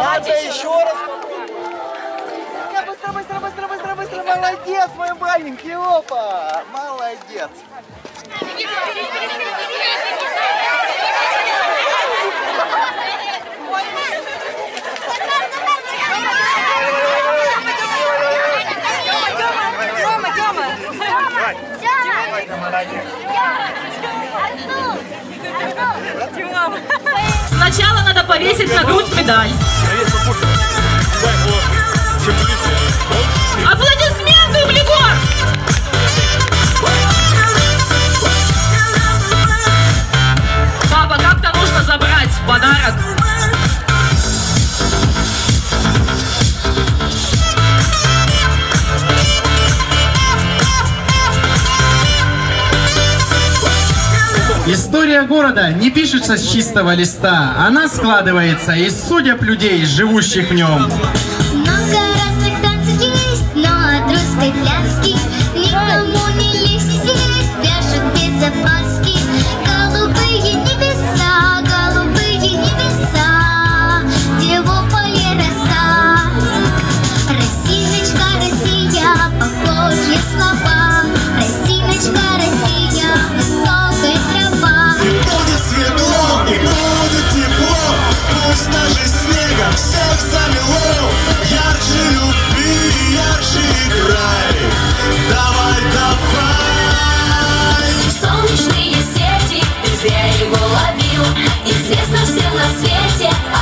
Надо еще раз. Я быстро, быстро, быстро, быстро, быстро. Молодец, мой маленький. Опа. Молодец. Сначала надо повесить на грудь медаль. isso, por favor. Tipo isso. История города не пишется с чистого листа, она складывается из судеб людей, живущих в нем. Много разных танцев есть, но от русской пляски Никому не лезь сесть, пляшут без опаски Голубые небеса, голубые небеса Где в поле роса. Росиночка, Россия, похожие слова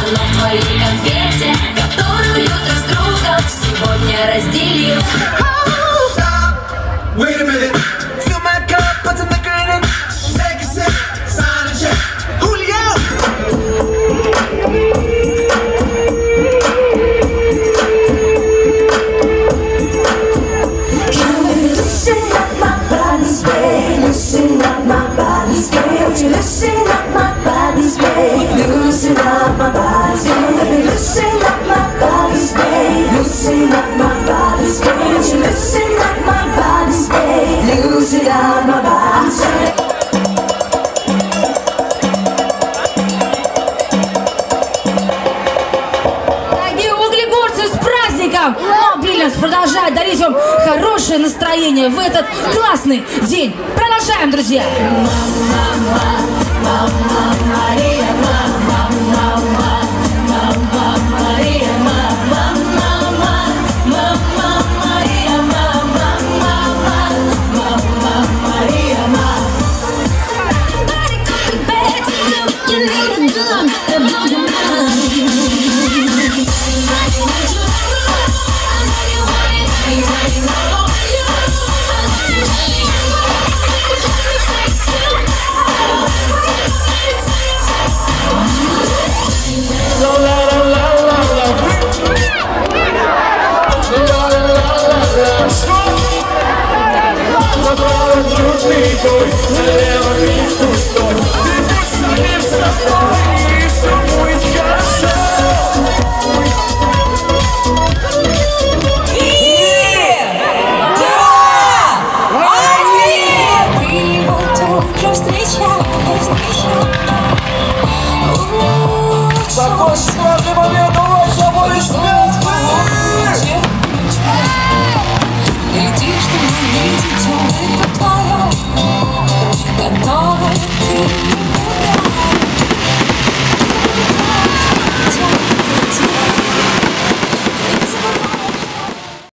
оно в твоей конфете Которую ты с другом сегодня разделил праздником! Но Бриллианс продолжает дарить вам хорошее настроение в этот классный день. Продолжаем, друзья! Мама, Мария,